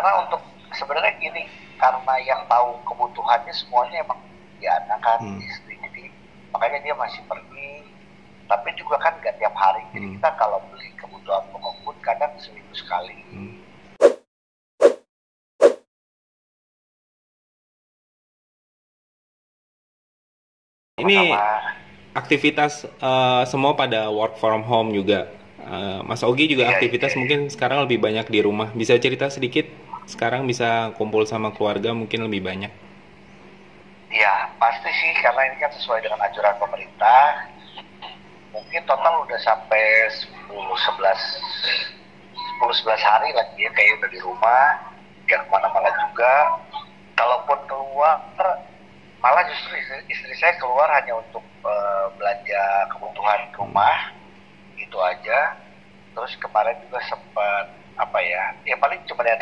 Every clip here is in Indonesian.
karena untuk sebenarnya gini karena yang tahu kebutuhannya semuanya emang Diana kan Hmm. istri jadi makanya dia masih pergi tapi juga kan nggak tiap hari jadi Hmm. kita kalau beli kebutuhan pokok pun kadang seminggu sekali Hmm. Ini aktivitas eh, semua pada work from home juga. Eh, Mas Ogi juga Iya, aktivitas iya. mungkin sekarang lebih banyak di rumah. Bisa cerita sedikit? Sekarang bisa kumpul sama keluarga mungkin lebih banyak. Ya, pasti sih karena ini kan sesuai dengan anjuran pemerintah. Mungkin total udah sampai 10 11 10 11 hari lagi ya kayak udah di rumah, nggak ke mana-mana juga. Kalaupun keluar, malah justru istri, istri saya keluar hanya untuk eh, belanja kebutuhan rumah, itu aja. Terus kemarin juga sempat apa ya, ya paling cuma yang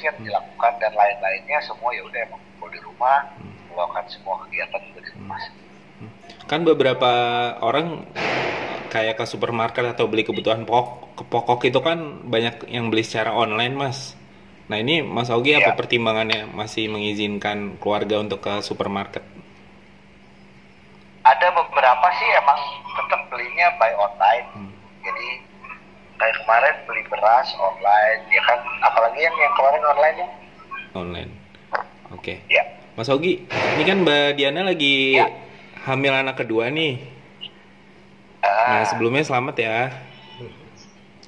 yang dilakukan dan lain-lainnya semua ya udah emang kumpul di rumah, melakukan semua kegiatan juga di rumah. Kan beberapa orang kayak ke supermarket atau beli kebutuhan pokok, ke pokok itu kan banyak yang beli secara online, Mas. Nah, ini Mas Ogi apa Iya. pertimbangannya masih mengizinkan keluarga untuk ke supermarket? Ada beberapa sih emang tetap belinya by online, Hmm. Kayak kemarin beli beras online, ya kan, apalagi yang yang kemarin online ya, Online. Oke. ya. Mas Ogi, ini kan Mbak Diana lagi Ya. hamil anak kedua nih. Ah, Nah, sebelumnya selamat ya.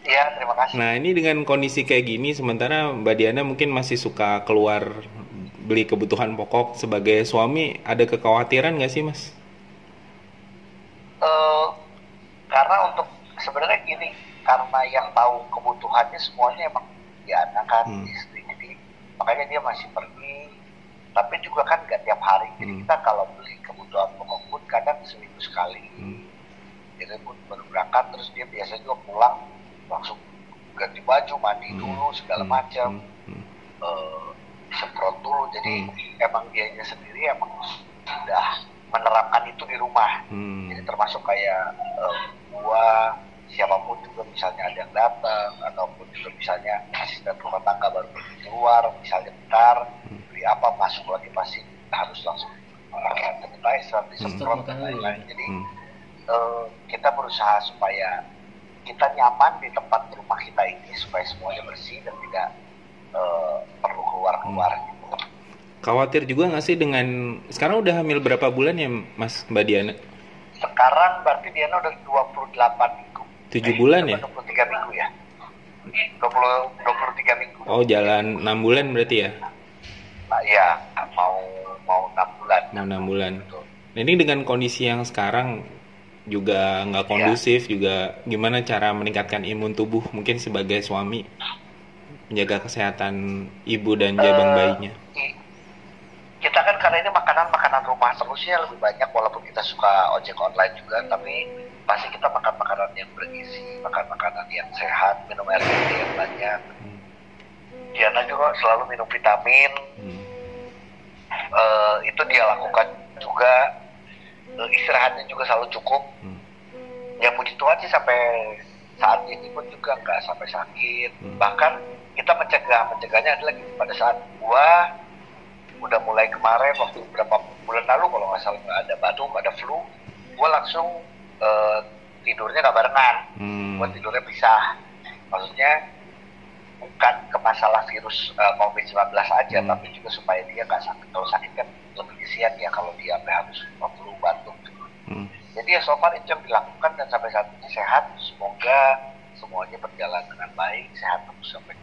ya terima kasih. Nah, ini dengan kondisi kayak gini, sementara Mbak Diana mungkin masih suka keluar beli kebutuhan pokok sebagai suami, ada kekhawatiran nggak sih, Mas? Eh, karena untuk sebenarnya gini, karena yang tahu kebutuhannya semuanya emang Diana kan Hmm. istri, jadi makanya dia masih pergi. Tapi juga kan nggak tiap hari, jadi Hmm. kita kalau beli kebutuhan pokok pun kadang seminggu sekali. Hmm. Jadi pun baru berangkat, terus dia biasa juga pulang langsung ganti baju, mandi Hmm. dulu segala Hmm. macam, Hmm. eh, semprot dulu. Jadi Hmm. emang dianya sendiri emang sudah menerapkan itu di rumah. Hmm. Jadi termasuk kayak eh, gua siapa pun juga misalnya ada yang datang ataupun juga misalnya asisten rumah tangga baru pergi keluar misalnya bentar Hmm. beli apa masuk lagi pasti harus langsung uh, sanitizer disemprot Hmm. dan lain-lain. Jadi Hmm. eh, kita berusaha supaya kita nyaman di tempat rumah kita ini supaya semuanya bersih dan tidak eh, perlu keluar-keluar Hmm. gitu. Khawatir juga nggak sih dengan sekarang udah hamil berapa bulan ya, Mas Mbak Diana? Sekarang berarti dia udah 28 minggu. Tujuh bulan ya? 23 minggu ya. 20 23 minggu. Oh, jalan 6 bulan berarti ya? Nah, ya, mau mau 6 bulan. Mau 6 bulan. Betul. Nah, ini dengan kondisi yang sekarang juga nggak kondusif, juga gimana cara meningkatkan imun tubuh mungkin sebagai suami menjaga kesehatan ibu dan jabang Eh, bayinya. Kan karena ini makanan-makanan rumah terusnya lebih banyak walaupun kita suka ojek online juga, tapi pasti kita makan makanan yang bergizi, makan makanan yang sehat, minum air putih yang banyak. Hmm. Diana juga selalu minum vitamin, Hmm. eh, itu dia lakukan juga. Eh, istirahatnya juga selalu cukup. Hmm. Ya puji Tuhan sih sampai saat ini pun juga nggak sampai sakit. Hmm. Bahkan kita mencegah, mencegahnya adalah pada saat gua udah mulai kemarin waktu beberapa bulan lalu kalau nggak salah nggak ada batuk, nggak ada flu, gua langsung eh, tidurnya nggak barengan, Hmm. gua tidurnya pisah. Maksudnya bukan ke masalah virus eh, COVID-19 aja, Hmm. tapi juga supaya dia nggak sakit. Kalau sakit kan lebih kesian ya kalau dia sampai harus flu batuk. Hmm. Jadi ya so far itu yang dilakukan dan sampai saat ini sehat. Semoga semuanya berjalan dengan baik, sehat terus sampai